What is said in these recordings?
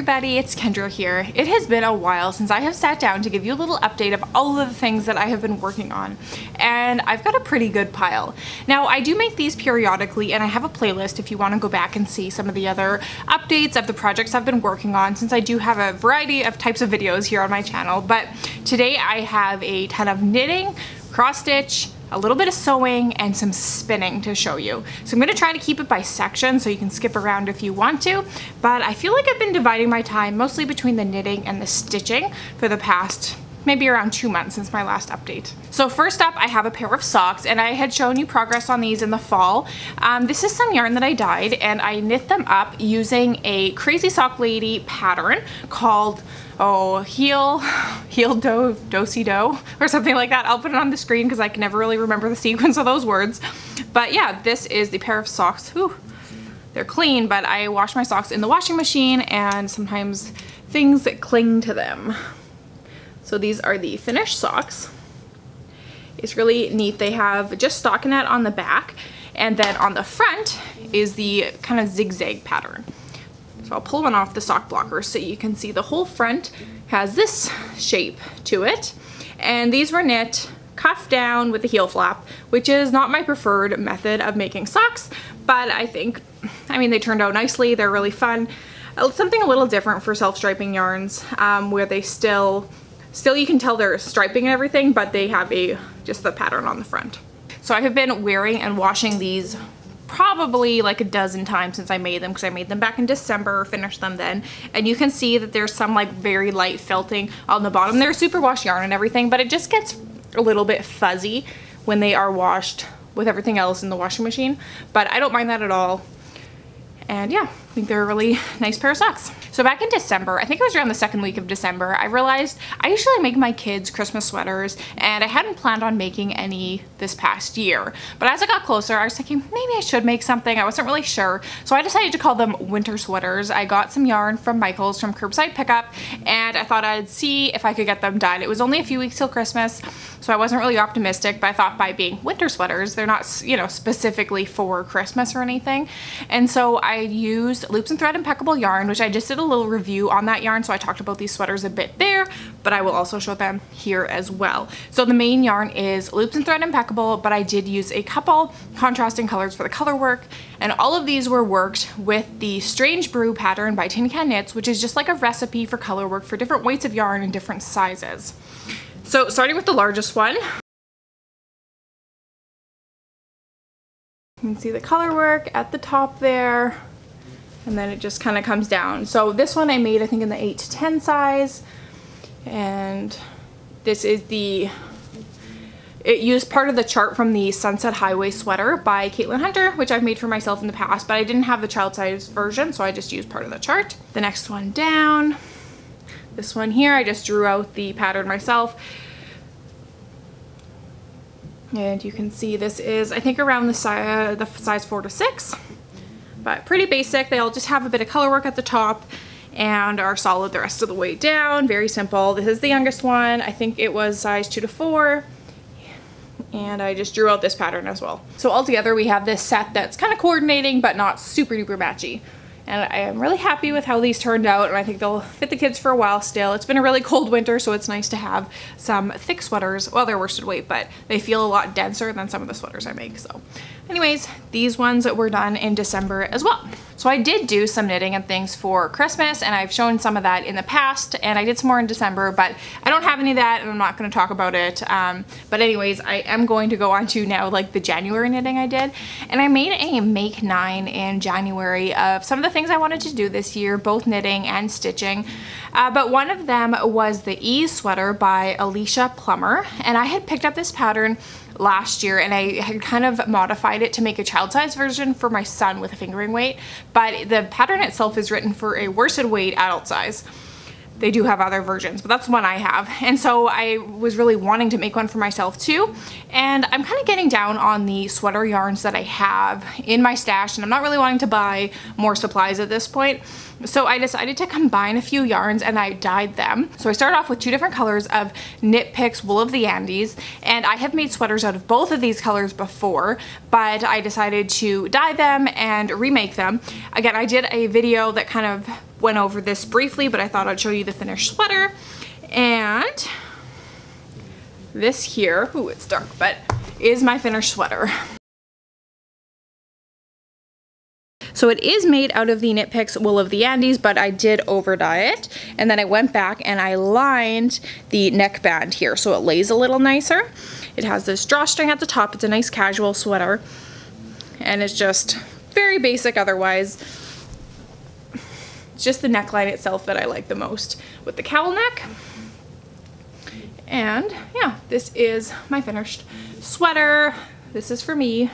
everybody, it's Kendra here. It has been a while since I have sat down to give you a little update of all of the things that I have been working on and I've got a pretty good pile. Now I do make these periodically and I have a playlist if you want to go back and see some of the other updates of the projects I've been working on since I do have a variety of types of videos here on my channel but today I have a ton of knitting, cross stitch, a little bit of sewing, and some spinning to show you. So I'm gonna try to keep it by section so you can skip around if you want to, but I feel like I've been dividing my time mostly between the knitting and the stitching for the past maybe around two months since my last update. So first up, I have a pair of socks and I had shown you progress on these in the fall. Um, this is some yarn that I dyed and I knit them up using a Crazy Sock Lady pattern called oh, heel, heel do, do-si do, or something like that. I'll put it on the screen because I can never really remember the sequence of those words. But yeah, this is the pair of socks. They're clean, but I wash my socks in the washing machine and sometimes things that cling to them. So these are the finished socks. It's really neat. They have just stockinette on the back and then on the front is the kind of zigzag pattern. I'll pull one off the sock blocker so you can see the whole front has this shape to it. And these were knit cuff down with a heel flap, which is not my preferred method of making socks, but I think, I mean, they turned out nicely. They're really fun. Uh, something a little different for self-striping yarns um, where they still, still you can tell they're striping and everything, but they have a, just the pattern on the front. So I have been wearing and washing these probably like a dozen times since I made them because I made them back in December, finished them then. And you can see that there's some like very light felting on the bottom. They're superwash yarn and everything, but it just gets a little bit fuzzy when they are washed with everything else in the washing machine. But I don't mind that at all. And yeah, I think they're a really nice pair of socks. So back in December, I think it was around the second week of December, I realized I usually make my kids Christmas sweaters and I hadn't planned on making any this past year. But as I got closer, I was thinking maybe I should make something. I wasn't really sure. So I decided to call them winter sweaters. I got some yarn from Michael's from Curbside Pickup and I thought I'd see if I could get them done. It was only a few weeks till Christmas, so I wasn't really optimistic, but I thought by being winter sweaters, they're not, you know, specifically for Christmas or anything. And so I used Loops and Thread Impeccable yarn, which I just did a little review on that yarn, so I talked about these sweaters a bit there, but I will also show them here as well. So the main yarn is Loops and Thread Impeccable, but I did use a couple contrasting colors for the color work, and all of these were worked with the Strange Brew pattern by Tin Can Knits, which is just like a recipe for color work for different weights of yarn and different sizes. So starting with the largest one, You can see the color work at the top there and then it just kind of comes down. So this one I made I think in the 8 to 10 size and this is the it used part of the chart from the Sunset Highway sweater by Caitlin Hunter, which I've made for myself in the past, but I didn't have the child size version, so I just used part of the chart. The next one down, this one here, I just drew out the pattern myself. And you can see this is, I think around the, si uh, the size four to six but pretty basic. They all just have a bit of color work at the top and are solid the rest of the way down. Very simple. This is the youngest one. I think it was size two to four and I just drew out this pattern as well. So altogether we have this set that's kind of coordinating but not super duper matchy. And I am really happy with how these turned out and I think they'll fit the kids for a while still. It's been a really cold winter so it's nice to have some thick sweaters. Well, they're worsted weight, but they feel a lot denser than some of the sweaters I make. So anyways, these ones were done in December as well. So I did do some knitting and things for Christmas and I've shown some of that in the past and I did some more in December, but I don't have any of that and I'm not gonna talk about it. Um, but anyways, I am going to go on to now like the January knitting I did. And I made a make nine in January of some of the things I wanted to do this year, both knitting and stitching. Uh, but one of them was the E sweater by Alicia Plummer. And I had picked up this pattern last year and I had kind of modified it to make a child size version for my son with a fingering weight, but the pattern itself is written for a worsted weight adult size. They do have other versions, but that's one I have. And so I was really wanting to make one for myself too. And I'm kind of getting down on the sweater yarns that I have in my stash and I'm not really wanting to buy more supplies at this point. So I decided to combine a few yarns and I dyed them. So I started off with two different colors of Knit Picks Wool of the Andes and I have made sweaters out of both of these colors before but I decided to dye them and remake them. Again I did a video that kind of went over this briefly, but I thought I'd show you the finished sweater. And this here, ooh, it's dark, but is my finished sweater. So it is made out of the Knit Picks Wool of the Andes, but I did over dye it. And then I went back and I lined the neckband here so it lays a little nicer. It has this drawstring at the top. It's a nice casual sweater. And it's just very basic otherwise. It's just the neckline itself that I like the most with the cowl neck. And yeah, this is my finished sweater. This is for me.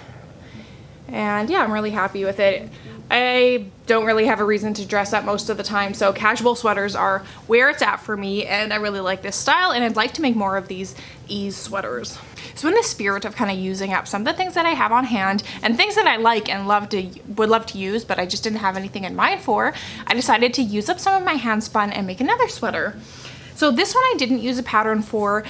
And yeah, I'm really happy with it. I don't really have a reason to dress up most of the time, so casual sweaters are where it's at for me, and I really like this style, and I'd like to make more of these ease sweaters. So in the spirit of kind of using up some of the things that I have on hand, and things that I like and love to would love to use, but I just didn't have anything in mind for, I decided to use up some of my hand spun and make another sweater. So this one I didn't use a pattern for,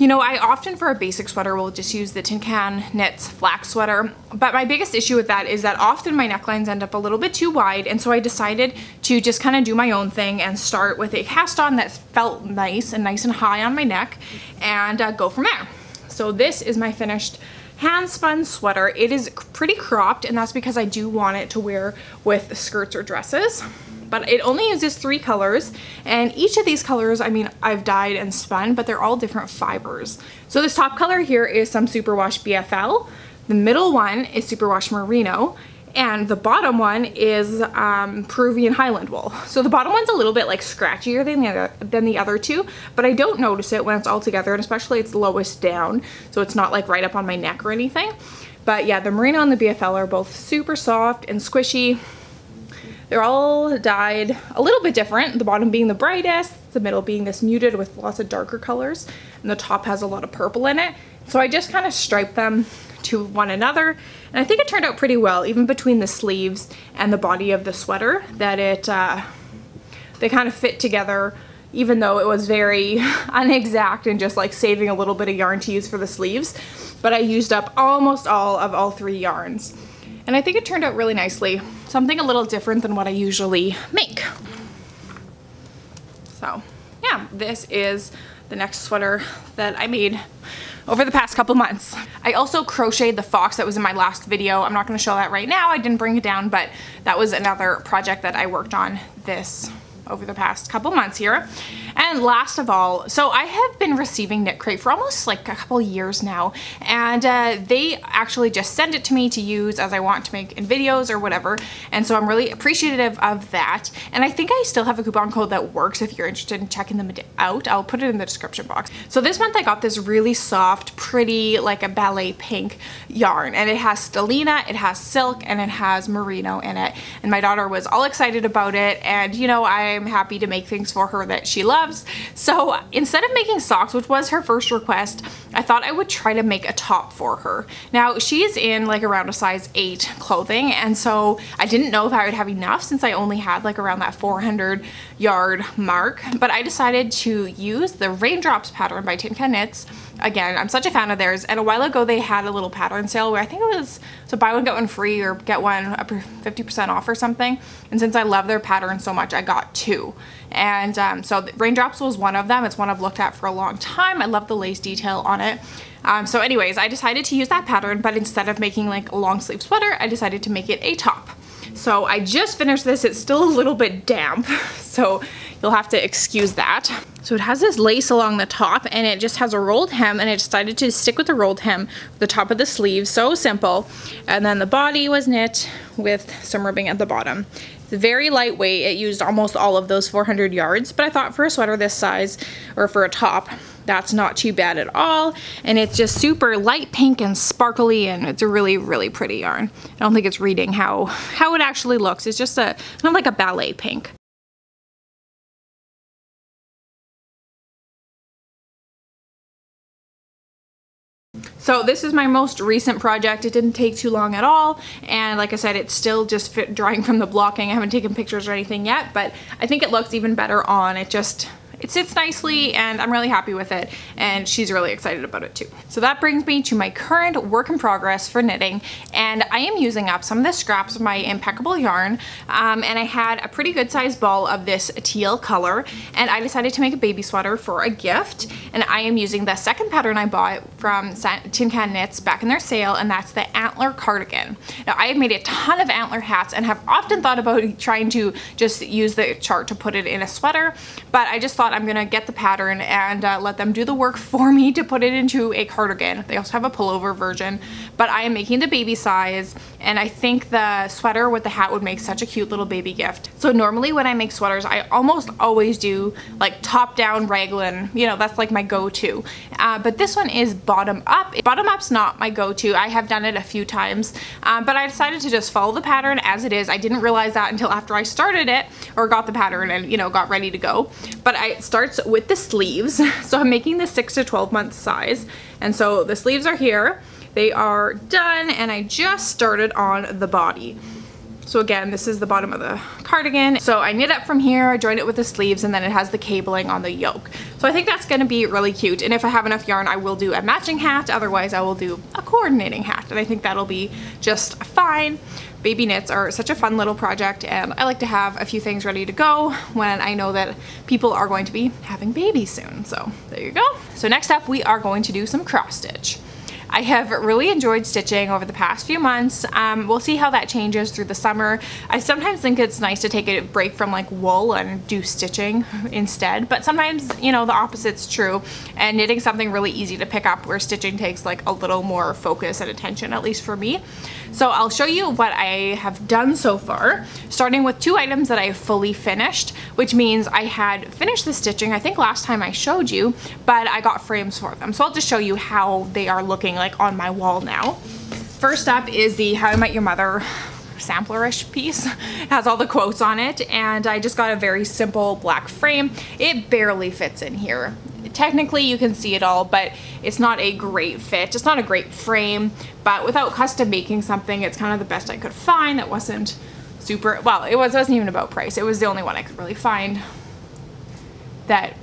you know, I often for a basic sweater will just use the Tin Can Knits flax sweater, but my biggest issue with that is that often my necklines end up a little bit too wide, and so I decided to just kind of do my own thing and start with a cast on that felt nice and nice and high on my neck and uh, go from there. So this is my finished hand spun sweater. It is pretty cropped and that's because I do want it to wear with skirts or dresses but it only uses three colors and each of these colors, I mean, I've dyed and spun, but they're all different fibers. So this top color here is some superwash BFL. The middle one is superwash merino and the bottom one is um, Peruvian Highland wool. So the bottom one's a little bit like scratchier than the, other, than the other two, but I don't notice it when it's all together and especially it's lowest down. So it's not like right up on my neck or anything. But yeah, the merino and the BFL are both super soft and squishy. They're all dyed a little bit different, the bottom being the brightest, the middle being this muted with lots of darker colors, and the top has a lot of purple in it. So I just kind of striped them to one another, and I think it turned out pretty well, even between the sleeves and the body of the sweater, that it, uh, they kind of fit together even though it was very unexact and just like saving a little bit of yarn to use for the sleeves. But I used up almost all of all three yarns. And I think it turned out really nicely. Something a little different than what I usually make. So yeah, this is the next sweater that I made over the past couple months. I also crocheted the fox that was in my last video. I'm not gonna show that right now. I didn't bring it down, but that was another project that I worked on this over the past couple months here. And last of all, so I have been receiving Knit Crate for almost like a couple years now, and uh, they actually just send it to me to use as I want to make in videos or whatever, and so I'm really appreciative of that. And I think I still have a coupon code that works if you're interested in checking them out. I'll put it in the description box. So this month I got this really soft, pretty, like a ballet pink yarn, and it has stellina, it has silk, and it has merino in it. And my daughter was all excited about it, and you know, I'm happy to make things for her that she loves gloves. So instead of making socks, which was her first request, I thought I would try to make a top for her. Now she's in like around a size 8 clothing and so I didn't know if I would have enough since I only had like around that 400 yard mark but I decided to use the raindrops pattern by Tin Can Knits again, I'm such a fan of theirs. And a while ago, they had a little pattern sale where I think it was to buy one, get one free or get one up 50% off or something. And since I love their pattern so much, I got two. And um, so Raindrops was one of them. It's one I've looked at for a long time. I love the lace detail on it. Um, so anyways, I decided to use that pattern, but instead of making like a long sleeve sweater, I decided to make it a top. So I just finished this. It's still a little bit damp, so you'll have to excuse that. So it has this lace along the top and it just has a rolled hem and I decided to stick with the rolled hem the top of the sleeve, so simple. And then the body was knit with some ribbing at the bottom. Very lightweight. It used almost all of those 400 yards, but I thought for a sweater this size or for a top, that's not too bad at all. And it's just super light pink and sparkly and it's a really, really pretty yarn. I don't think it's reading how, how it actually looks. It's just a, kind of like a ballet pink. So this is my most recent project. It didn't take too long at all. And like I said, it's still just drying from the blocking. I haven't taken pictures or anything yet, but I think it looks even better on. It just, it sits nicely and I'm really happy with it and she's really excited about it too. So that brings me to my current work in progress for knitting and I am using up some of the scraps of my impeccable yarn um, and I had a pretty good sized ball of this teal color and I decided to make a baby sweater for a gift and I am using the second pattern I bought from Tin Can Knits back in their sale and that's the antler cardigan. Now I have made a ton of antler hats and have often thought about trying to just use the chart to put it in a sweater but I just thought I'm gonna get the pattern and uh, let them do the work for me to put it into a cardigan. They also have a pullover version but I am making the baby size and I think the sweater with the hat would make such a cute little baby gift. So normally when I make sweaters I almost always do like top down raglan. You know that's like my go-to. Uh, but this one is bottom up. Bottom up's not my go-to. I have done it a few times. Um, but I decided to just follow the pattern as it is. I didn't realize that until after I started it or got the pattern and you know got ready to go. But I, it starts with the sleeves. So I'm making the 6 to 12 month size. And so the sleeves are here they are done and I just started on the body. So again, this is the bottom of the cardigan. So I knit up from here, I joined it with the sleeves, and then it has the cabling on the yoke. So I think that's gonna be really cute. And if I have enough yarn, I will do a matching hat. Otherwise, I will do a coordinating hat. And I think that'll be just fine. Baby knits are such a fun little project and I like to have a few things ready to go when I know that people are going to be having babies soon. So there you go. So next up, we are going to do some cross stitch. I have really enjoyed stitching over the past few months. Um, we'll see how that changes through the summer. I sometimes think it's nice to take a break from like wool and do stitching instead, but sometimes, you know, the opposite's true and knitting something really easy to pick up where stitching takes like a little more focus and attention, at least for me. So I'll show you what I have done so far, starting with two items that I fully finished, which means I had finished the stitching, I think last time I showed you, but I got frames for them. So I'll just show you how they are looking like on my wall now. First up is the How I Met Your Mother samplerish piece. It has all the quotes on it and I just got a very simple black frame. It barely fits in here. Technically you can see it all but it's not a great fit. It's not a great frame but without custom making something it's kind of the best I could find that wasn't super, well it was, wasn't even about price. It was the only one I could really find that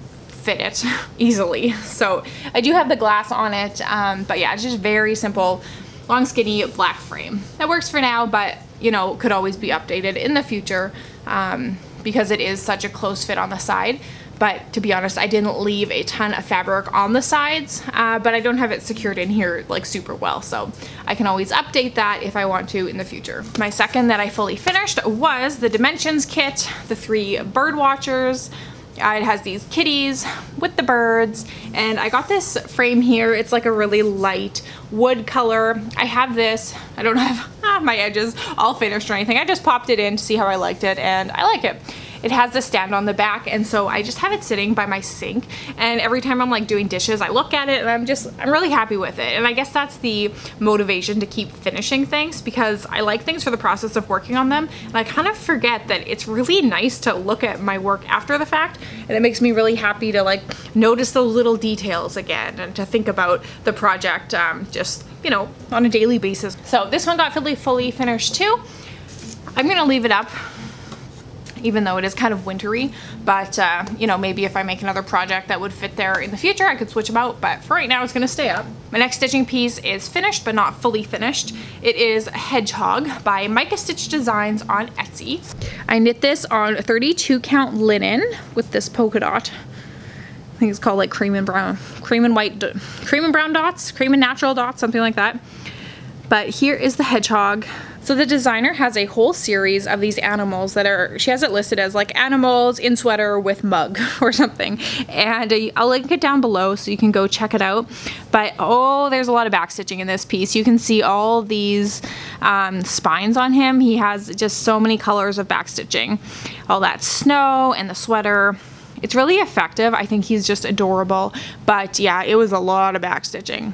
fit it easily. So I do have the glass on it, um, but yeah, it's just very simple, long skinny black frame. That works for now, but you know, could always be updated in the future um, because it is such a close fit on the side. But to be honest, I didn't leave a ton of fabric on the sides, uh, but I don't have it secured in here like super well. So I can always update that if I want to in the future. My second that I fully finished was the Dimensions kit, the three bird watchers, it has these kitties with the birds and I got this frame here. It's like a really light wood color. I have this, I don't have ah, my edges all finished or anything. I just popped it in to see how I liked it and I like it. It has a stand on the back and so I just have it sitting by my sink and every time I'm like doing dishes I look at it and I'm just I'm really happy with it and I guess that's the motivation to keep finishing things because I like things for the process of working on them and I kind of forget that it's really nice to look at my work after the fact and it makes me really happy to like notice the little details again and to think about the project um, just you know on a daily basis. So this one got fully fully finished too. I'm gonna leave it up even though it is kind of wintry. But, uh, you know, maybe if I make another project that would fit there in the future, I could switch them out. But for right now, it's gonna stay up. My next stitching piece is finished, but not fully finished. It is Hedgehog by Micah Stitch Designs on Etsy. I knit this on 32 count linen with this polka dot. I think it's called like cream and brown, cream and white, cream and brown dots, cream and natural dots, something like that. But here is the hedgehog. So the designer has a whole series of these animals that are, she has it listed as like animals in sweater with mug or something. And uh, I'll link it down below so you can go check it out. But oh, there's a lot of backstitching in this piece. You can see all these um, spines on him. He has just so many colors of backstitching. All that snow and the sweater. It's really effective. I think he's just adorable. But yeah, it was a lot of backstitching.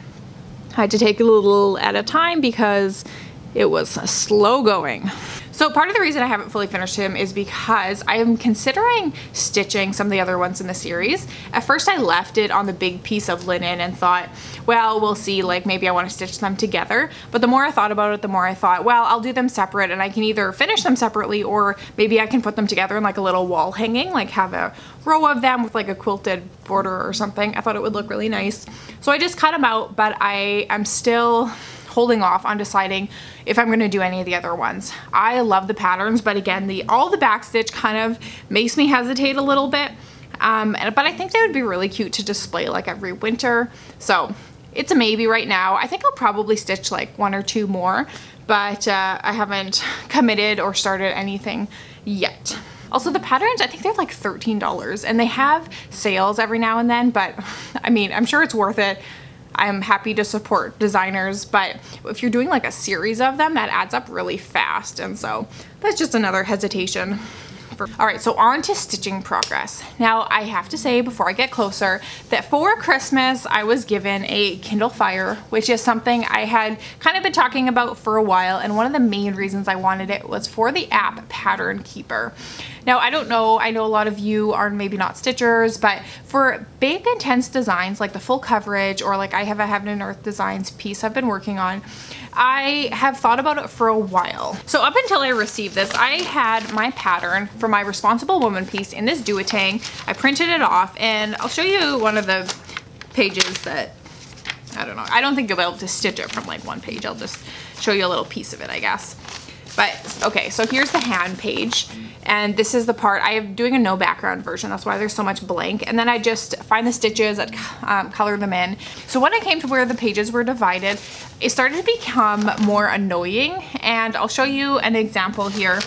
I had to take a little at a time because it was slow going. So part of the reason I haven't fully finished him is because I am considering stitching some of the other ones in the series. At first I left it on the big piece of linen and thought, well, we'll see, like maybe I want to stitch them together. But the more I thought about it, the more I thought, well, I'll do them separate and I can either finish them separately or maybe I can put them together in like a little wall hanging, like have a row of them with like a quilted border or something. I thought it would look really nice. So I just cut them out, but I am still holding off on deciding if I'm gonna do any of the other ones. I love the patterns, but again, the all the backstitch kind of makes me hesitate a little bit. Um, but I think they would be really cute to display like every winter. So it's a maybe right now. I think I'll probably stitch like one or two more, but uh, I haven't committed or started anything yet. Also the patterns, I think they're like $13 and they have sales every now and then, but I mean, I'm sure it's worth it. I'm happy to support designers, but if you're doing like a series of them, that adds up really fast. And so that's just another hesitation. All right, so on to stitching progress. Now I have to say before I get closer that for Christmas I was given a Kindle Fire, which is something I had kind of been talking about for a while. And one of the main reasons I wanted it was for the app Pattern Keeper. Now, I don't know, I know a lot of you are maybe not stitchers, but for big intense designs like the full coverage or like I have a Heaven and Earth Designs piece I've been working on, I have thought about it for a while. So up until I received this, I had my pattern for my Responsible Woman piece in this Duotang. I printed it off and I'll show you one of the pages that, I don't know, I don't think you'll be able to stitch it from like one page. I'll just show you a little piece of it, I guess. But okay, so here's the hand page. And this is the part, I am doing a no background version, that's why there's so much blank. And then I just find the stitches, that um, color them in. So when I came to where the pages were divided, it started to become more annoying. And I'll show you an example here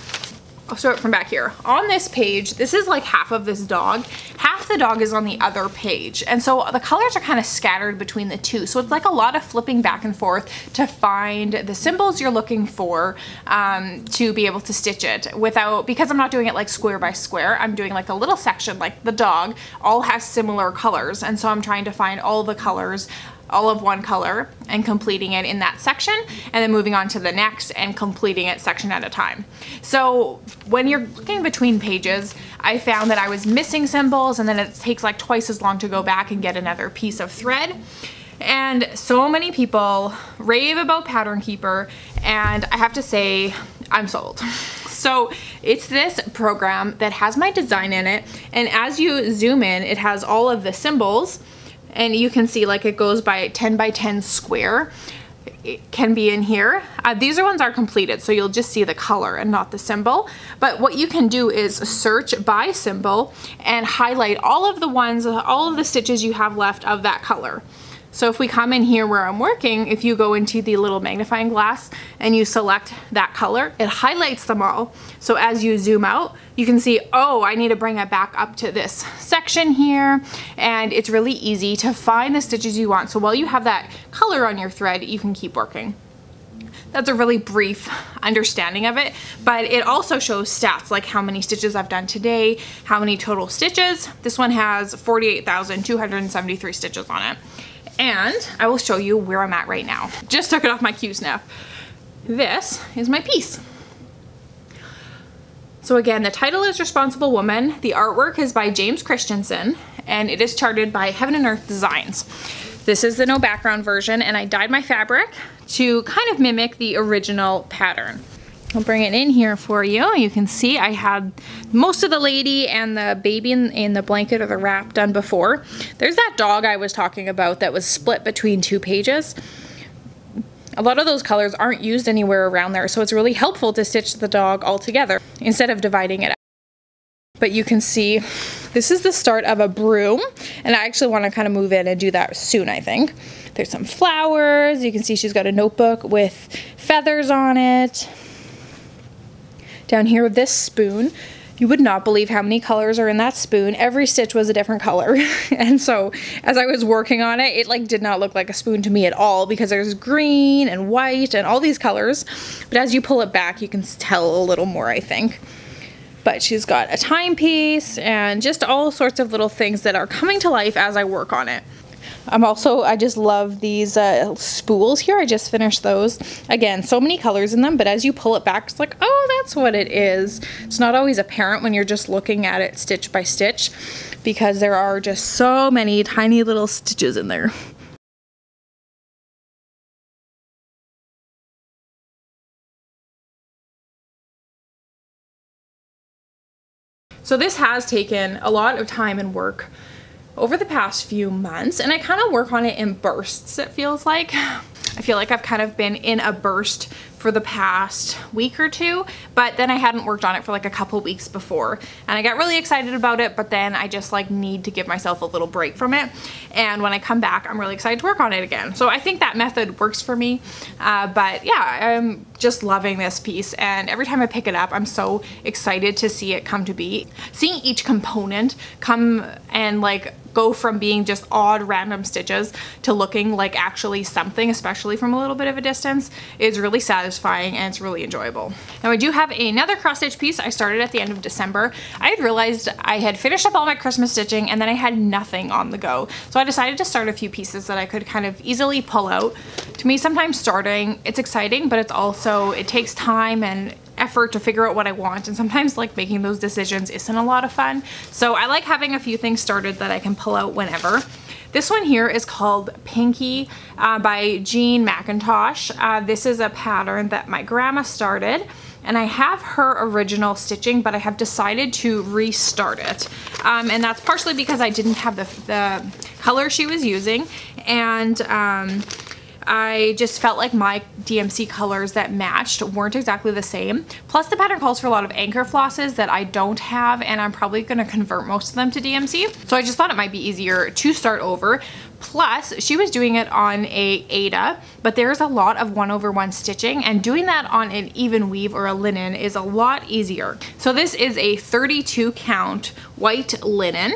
I'll it from back here. On this page, this is like half of this dog. Half the dog is on the other page. And so the colors are kind of scattered between the two. So it's like a lot of flipping back and forth to find the symbols you're looking for um, to be able to stitch it without, because I'm not doing it like square by square, I'm doing like a little section like the dog all has similar colors. And so I'm trying to find all the colors all of one color and completing it in that section and then moving on to the next and completing it section at a time. So when you're looking between pages, I found that I was missing symbols and then it takes like twice as long to go back and get another piece of thread. And so many people rave about Pattern Keeper and I have to say, I'm sold. So it's this program that has my design in it and as you zoom in, it has all of the symbols and you can see like it goes by 10 by 10 square it can be in here. Uh, these are ones are completed, so you'll just see the color and not the symbol. But what you can do is search by symbol and highlight all of the ones, all of the stitches you have left of that color. So if we come in here where I'm working, if you go into the little magnifying glass and you select that color, it highlights them all. So as you zoom out, you can see, oh, I need to bring it back up to this section here. And it's really easy to find the stitches you want. So while you have that color on your thread, you can keep working. That's a really brief understanding of it, but it also shows stats like how many stitches I've done today, how many total stitches. This one has 48,273 stitches on it and I will show you where I'm at right now. Just took it off my Q-snap. This is my piece. So again, the title is Responsible Woman. The artwork is by James Christensen and it is charted by Heaven and Earth Designs. This is the no background version and I dyed my fabric to kind of mimic the original pattern. I'll bring it in here for you. You can see I had most of the lady and the baby in, in, the blanket or the wrap done before. There's that dog I was talking about that was split between two pages. A lot of those colors aren't used anywhere around there, so it's really helpful to stitch the dog all together instead of dividing it up. But you can see this is the start of a broom, and I actually want to kind of move in and do that soon, I think. There's some flowers. You can see she's got a notebook with feathers on it. Down here, with this spoon, you would not believe how many colors are in that spoon. Every stitch was a different color. and so as I was working on it, it like did not look like a spoon to me at all because there's green and white and all these colors. But as you pull it back, you can tell a little more, I think. But she's got a timepiece and just all sorts of little things that are coming to life as I work on it. I'm also, I just love these uh, spools here. I just finished those. Again, so many colors in them, but as you pull it back, it's like, oh, that's what it is. It's not always apparent when you're just looking at it stitch by stitch because there are just so many tiny little stitches in there. So this has taken a lot of time and work over the past few months and I kind of work on it in bursts it feels like. I feel like I've kind of been in a burst for the past week or two, but then I hadn't worked on it for like a couple weeks before. And I got really excited about it, but then I just like need to give myself a little break from it. And when I come back, I'm really excited to work on it again. So I think that method works for me. Uh, but yeah, I'm just loving this piece. And every time I pick it up, I'm so excited to see it come to be. Seeing each component come and like go from being just odd random stitches to looking like actually something, especially from a little bit of a distance, is really satisfying and it's really enjoyable. Now I do have another cross stitch piece I started at the end of December. I had realized I had finished up all my Christmas stitching and then I had nothing on the go. So I decided to start a few pieces that I could kind of easily pull out. To me, sometimes starting, it's exciting, but it's also, it takes time and effort to figure out what I want and sometimes like making those decisions isn't a lot of fun. So I like having a few things started that I can pull out whenever. This one here is called Pinky uh, by Jean McIntosh. Uh, this is a pattern that my grandma started and I have her original stitching but I have decided to restart it um, and that's partially because I didn't have the, the color she was using and um, I just felt like my DMC colors that matched weren't exactly the same. Plus the pattern calls for a lot of anchor flosses that I don't have and I'm probably gonna convert most of them to DMC. So I just thought it might be easier to start over. Plus, she was doing it on a Aida, but there's a lot of one over one stitching and doing that on an even weave or a linen is a lot easier. So this is a 32 count white linen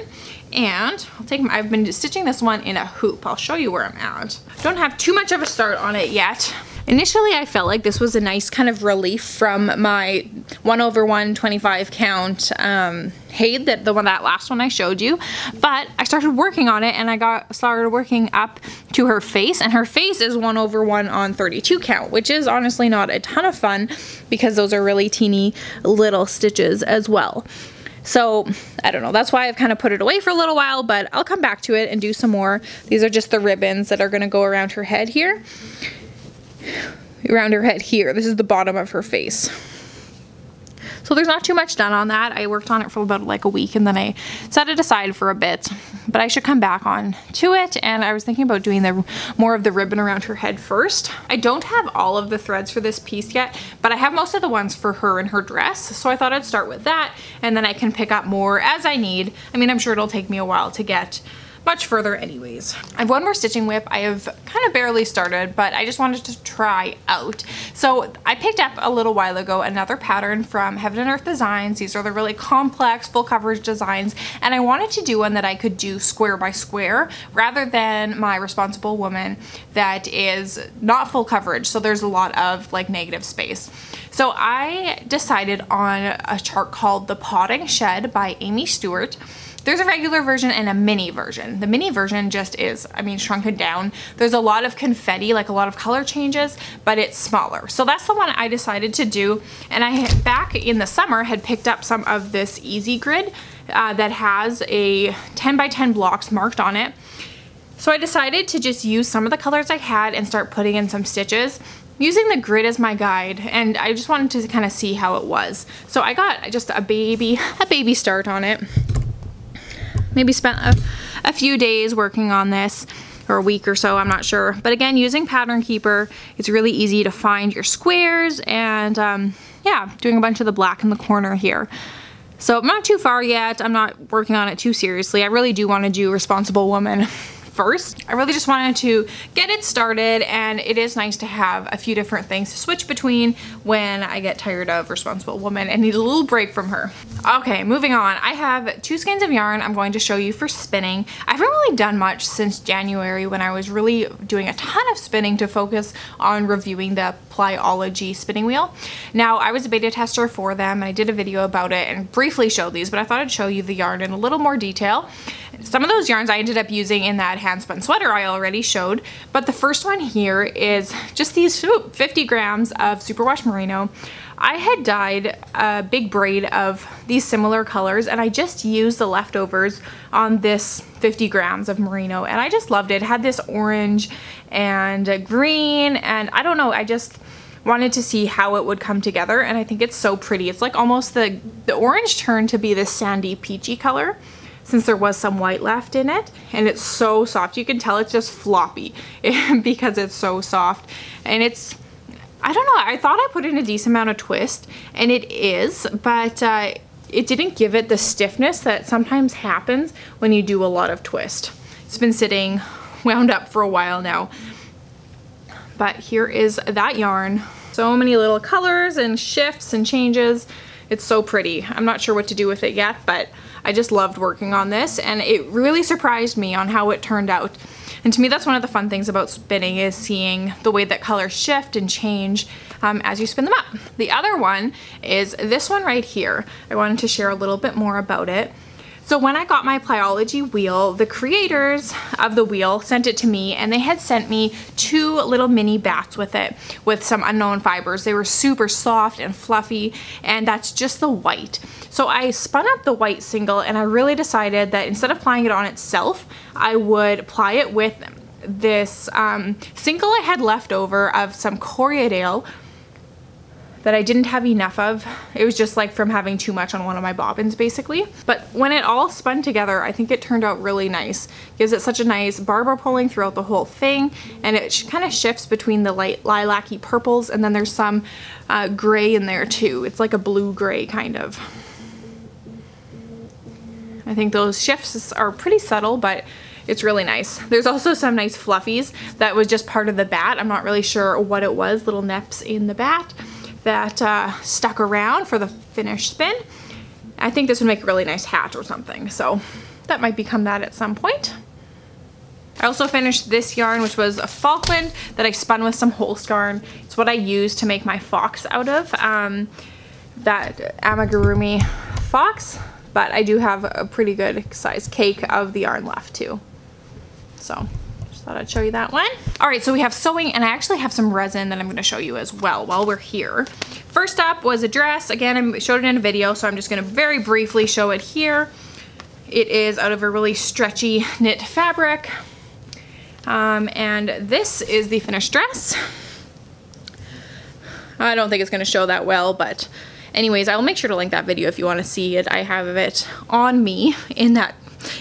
and I'll take I've been stitching this one in a hoop. I'll show you where I'm at. Don't have too much of a start on it yet. Initially, I felt like this was a nice kind of relief from my 1 over 1 25 count um, HAED, that the one that last one I showed you. But I started working on it and I got started working up to her face and her face is 1 over 1 on 32 count, which is honestly not a ton of fun because those are really teeny little stitches as well. So I don't know, that's why I've kind of put it away for a little while, but I'll come back to it and do some more. These are just the ribbons that are gonna go around her head here. Around her head here, this is the bottom of her face. So there's not too much done on that. I worked on it for about like a week and then I set it aside for a bit. But I should come back on to it and I was thinking about doing the more of the ribbon around her head first. I don't have all of the threads for this piece yet, but I have most of the ones for her and her dress. So I thought I'd start with that and then I can pick up more as I need. I mean, I'm sure it'll take me a while to get much further anyways. I have one more stitching WIP. I have kind of barely started, but I just wanted to try out. So I picked up a little while ago another pattern from Heaven and Earth Designs. These are the really complex full coverage designs. And I wanted to do one that I could do square by square rather than my Responsible Woman that is not full coverage. So there's a lot of like negative space. So I decided on a chart called The Potting Shed by Amy Stewart. There's a regular version and a mini version. The mini version just is, I mean, shrunken down. There's a lot of confetti, like a lot of color changes, but it's smaller. So that's the one I decided to do. And I, back in the summer, had picked up some of this Easy Grid uh, that has a 10 by 10 blocks marked on it. So I decided to just use some of the colors I had and start putting in some stitches using the grid as my guide and I just wanted to kind of see how it was. So I got just a baby, a baby start on it maybe spent a, a few days working on this or a week or so, I'm not sure. But again, using Pattern Keeper, it's really easy to find your squares and um, yeah, doing a bunch of the black in the corner here. So I'm not too far yet. I'm not working on it too seriously. I really do want to do Responsible Woman first. I really just wanted to get it started and it is nice to have a few different things to switch between when I get tired of Responsible Woman and need a little break from her. Okay, moving on. I have two skeins of yarn I'm going to show you for spinning. I haven't really done much since January when I was really doing a ton of spinning to focus on reviewing the Plyology spinning wheel. Now, I was a beta tester for them and I did a video about it and briefly showed these, but I thought I'd show you the yarn in a little more detail. Some of those yarns I ended up using in that handspun sweater I already showed, but the first one here is just these 50 grams of superwash merino. I had dyed a big braid of these similar colors and I just used the leftovers on this 50 grams of merino and I just loved it. it had this orange and green and I don't know, I just wanted to see how it would come together and I think it's so pretty. It's like almost the, the orange turned to be this sandy peachy color since there was some white left in it and it's so soft. You can tell it's just floppy because it's so soft and it's I don't know, I thought I put in a decent amount of twist, and it is, but uh, it didn't give it the stiffness that sometimes happens when you do a lot of twist. It's been sitting wound up for a while now. But here is that yarn. So many little colors and shifts and changes. It's so pretty. I'm not sure what to do with it yet, but I just loved working on this and it really surprised me on how it turned out. And to me, that's one of the fun things about spinning is seeing the way that colors shift and change um, as you spin them up. The other one is this one right here. I wanted to share a little bit more about it. So when I got my Plyology wheel, the creators of the wheel sent it to me and they had sent me two little mini bats with it with some unknown fibers. They were super soft and fluffy and that's just the white. So I spun up the white single and I really decided that instead of applying it on itself, I would apply it with this um, single I had left over of some Corriedale that I didn't have enough of. It was just like from having too much on one of my bobbins basically. But when it all spun together, I think it turned out really nice. Gives it such a nice barber pulling throughout the whole thing and it kind of shifts between the light lilac-y purples and then there's some uh, gray in there too. It's like a blue-gray kind of. I think those shifts are pretty subtle, but it's really nice. There's also some nice fluffies that was just part of the bat. I'm not really sure what it was, little neps in the bat that uh, stuck around for the finished spin. I think this would make a really nice hat or something, so that might become that at some point. I also finished this yarn, which was a Falkland that I spun with some Holst yarn. It's what I used to make my fox out of, um, that amigurumi fox, but I do have a pretty good size cake of the yarn left too. So thought I'd show you that one. All right, so we have sewing and I actually have some resin that I'm gonna show you as well while we're here. First up was a dress. Again, I showed it in a video, so I'm just gonna very briefly show it here. It is out of a really stretchy knit fabric. Um, and this is the finished dress. I don't think it's gonna show that well, but anyways, I will make sure to link that video if you wanna see it. I have it on me in that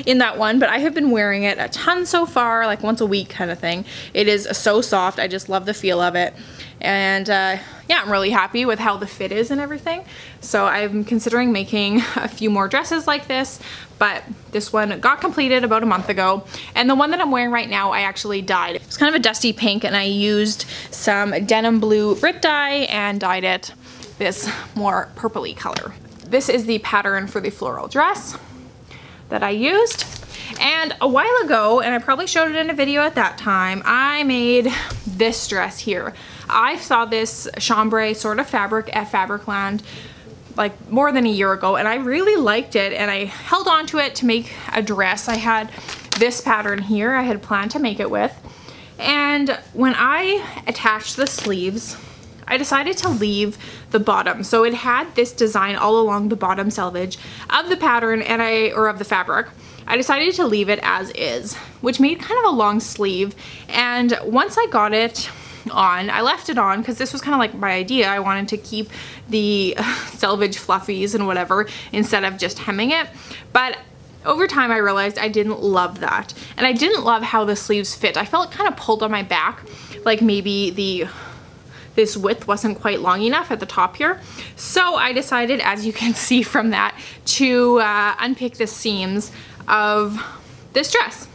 in that one, but I have been wearing it a ton so far, like once a week kind of thing. It is so soft. I just love the feel of it. And uh, yeah, I'm really happy with how the fit is and everything. So I'm considering making a few more dresses like this, but this one got completed about a month ago. And the one that I'm wearing right now, I actually dyed. It's kind of a dusty pink and I used some denim blue Rit dye and dyed it this more purpley color. This is the pattern for the floral dress that I used. And a while ago, and I probably showed it in a video at that time, I made this dress here. I saw this chambray sort of fabric at Fabricland like more than a year ago and I really liked it and I held on to it to make a dress. I had this pattern here I had planned to make it with and when I attached the sleeves I decided to leave the bottom. So it had this design all along the bottom selvage of the pattern and I, or of the fabric. I decided to leave it as is, which made kind of a long sleeve. And once I got it on, I left it on because this was kind of like my idea. I wanted to keep the selvage fluffies and whatever instead of just hemming it. But over time I realized I didn't love that. And I didn't love how the sleeves fit. I felt kind of pulled on my back, like maybe the this width wasn't quite long enough at the top here. So I decided, as you can see from that, to uh, unpick the seams of this dress.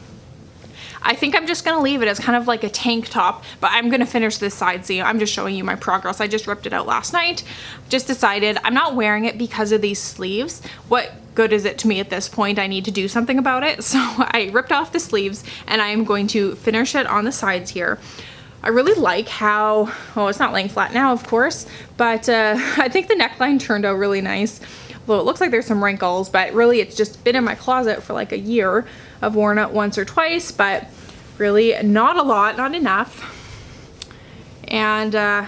I think I'm just gonna leave it as kind of like a tank top, but I'm gonna finish this side seam. I'm just showing you my progress. I just ripped it out last night. Just decided I'm not wearing it because of these sleeves. What good is it to me at this point? I need to do something about it. So I ripped off the sleeves and I am going to finish it on the sides here. I really like how, oh, it's not laying flat now, of course, but uh, I think the neckline turned out really nice. Well, it looks like there's some wrinkles, but really it's just been in my closet for like a year. I've worn it once or twice, but really not a lot, not enough. And uh,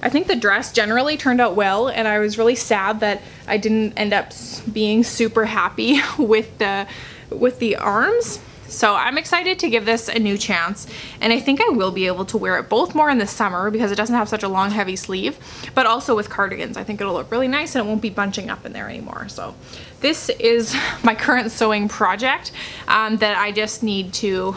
I think the dress generally turned out well and I was really sad that I didn't end up being super happy with the with the arms so I'm excited to give this a new chance and I think I will be able to wear it both more in the summer because it doesn't have such a long heavy sleeve but also with cardigans I think it'll look really nice and it won't be bunching up in there anymore so this is my current sewing project um, that I just need to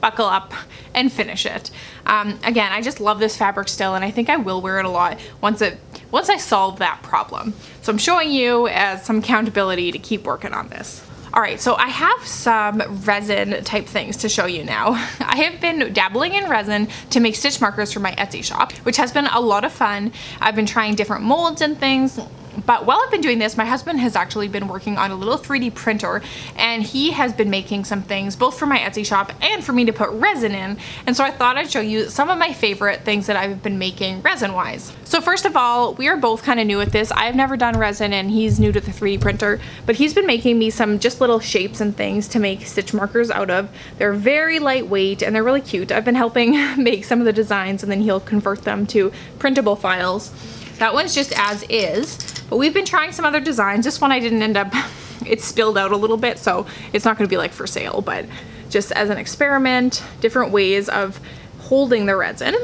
buckle up and finish it. Um, again, I just love this fabric still and I think I will wear it a lot once it once I solve that problem. So I'm showing you as some accountability to keep working on this. All right, so I have some resin type things to show you now. I have been dabbling in resin to make stitch markers for my Etsy shop, which has been a lot of fun. I've been trying different molds and things but while I've been doing this, my husband has actually been working on a little 3D printer and he has been making some things both for my Etsy shop and for me to put resin in. And so I thought I'd show you some of my favorite things that I've been making resin wise. So first of all, we are both kind of new at this. I've never done resin and he's new to the 3D printer, but he's been making me some just little shapes and things to make stitch markers out of. They're very lightweight and they're really cute. I've been helping make some of the designs and then he'll convert them to printable files. That one's just as is, but we've been trying some other designs. This one I didn't end up, it spilled out a little bit, so it's not gonna be like for sale, but just as an experiment, different ways of holding the resin.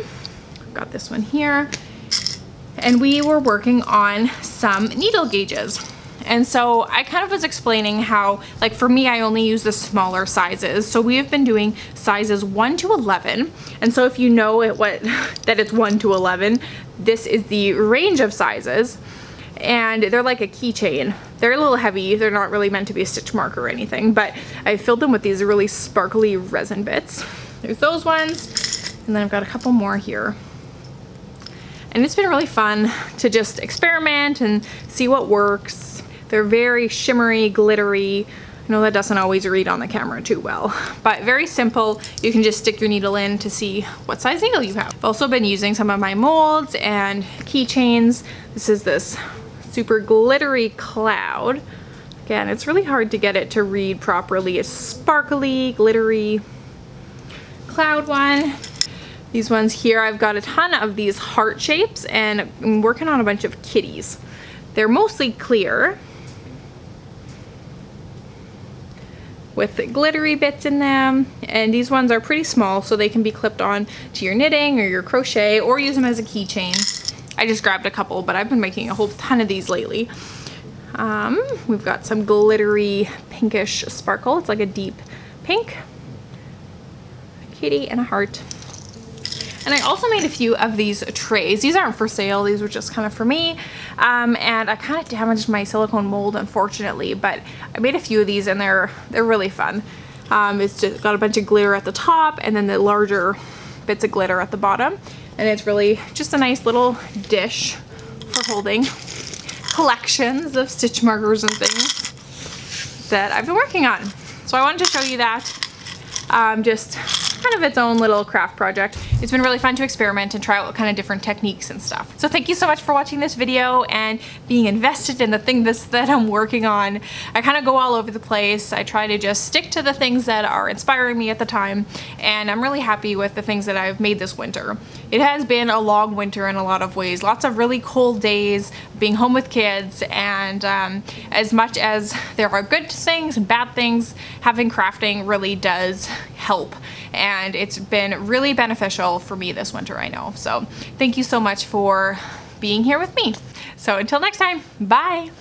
Got this one here. And we were working on some needle gauges. And so I kind of was explaining how, like for me, I only use the smaller sizes. So we have been doing sizes 1 to 11. And so if you know it, what that it's 1 to 11, this is the range of sizes. And they're like a keychain. They're a little heavy. They're not really meant to be a stitch marker or anything, but I filled them with these really sparkly resin bits. There's those ones. And then I've got a couple more here and it's been really fun to just experiment and see what works they're very shimmery, glittery. I know that doesn't always read on the camera too well, but very simple. You can just stick your needle in to see what size needle you have. I've also been using some of my molds and keychains. This is this super glittery cloud. Again, it's really hard to get it to read properly. It's sparkly, glittery cloud one. These ones here, I've got a ton of these heart shapes and I'm working on a bunch of kitties. They're mostly clear, with glittery bits in them and these ones are pretty small so they can be clipped on to your knitting or your crochet or use them as a keychain. I just grabbed a couple but I've been making a whole ton of these lately. Um, we've got some glittery pinkish sparkle. It's like a deep pink. A kitty and a heart. And I also made a few of these trays. These aren't for sale, these were just kind of for me. Um, and I kind of damaged my silicone mold unfortunately, but I made a few of these and they're, they're really fun. Um, it's just got a bunch of glitter at the top and then the larger bits of glitter at the bottom. And it's really just a nice little dish for holding collections of stitch markers and things that I've been working on. So I wanted to show you that. Um, just kind of its own little craft project. It's been really fun to experiment and try out kind of different techniques and stuff. So thank you so much for watching this video and being invested in the thing this, that I'm working on. I kind of go all over the place. I try to just stick to the things that are inspiring me at the time and I'm really happy with the things that I've made this winter. It has been a long winter in a lot of ways. Lots of really cold days, being home with kids and um, as much as there are good things and bad things, having crafting really does help. And it's been really beneficial for me this winter I know. So thank you so much for being here with me. So until next time bye